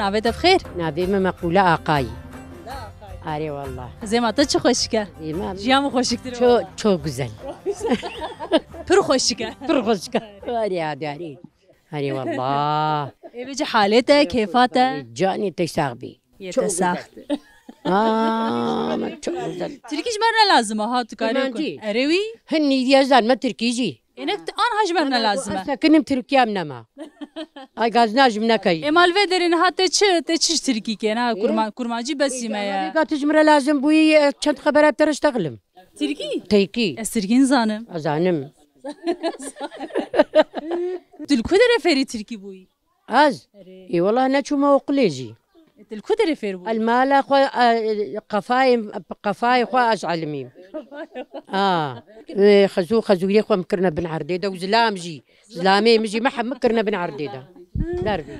ناوێتە بخێر نابێمە مەقولە ئاقایی ئارێ والله زێماتە چ خۆشکە ئێمە ژیان خۆشکتر چۆ چۆ گوزەل پر خۆشکە پڕ خۆشکە ئارێ ئاداری هەرێ والله ئێوێجە حالێتە کێفاتە جانی تەی ساغبی یێتە ساخت ئامە چۆ گوزەل ترکیش مەرنە لازمە هاتوکاری Romantik. ئەرێوی هەنی دیێزانمە ترکیجی ئێنە ئان هەژمەرنە لازمە سەکنم ترکیام نەما Ay gazinajem nekay. Emal vederin hatta çı te çiş tirki kena e? kurma kurmacı besime ya. Gatizmre lazım bu iyi e, çant haber hep tarış takılım. Tirki? Tirki. Esirgin zanım. Zanım. Dilku dere feri tirki bu iyi. Az. Eyvallah e, ne çuma okuleci. Dilku dere feri bu. Almala قفاي قفاي خو ازعلميم آه. خزو خزويه خو مكرنا بن عرديدة وزلام جي. زلامي مجي ما حد مكرنا بن عرديدة. داربي